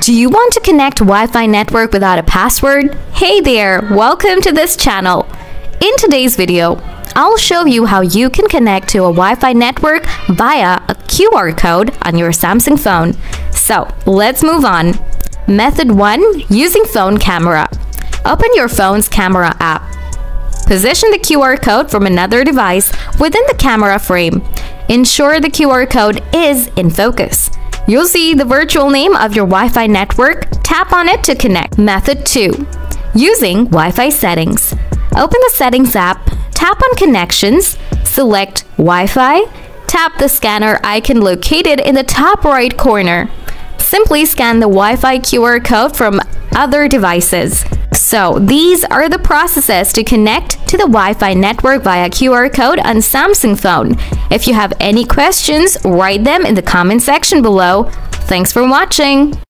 Do you want to connect Wi-Fi network without a password? Hey there, welcome to this channel. In today's video, I'll show you how you can connect to a Wi-Fi network via a QR code on your Samsung phone. So, let's move on. Method 1. Using phone camera. Open your phone's camera app. Position the QR code from another device within the camera frame. Ensure the QR code is in focus. You'll see the virtual name of your Wi-Fi network. Tap on it to connect. Method 2. Using Wi-Fi settings. Open the Settings app, tap on Connections, select Wi-Fi, tap the scanner icon located in the top right corner. Simply scan the Wi-Fi QR code from other devices. So, these are the processes to connect to the Wi-Fi network via QR code on Samsung phone. If you have any questions, write them in the comment section below. Thanks for watching!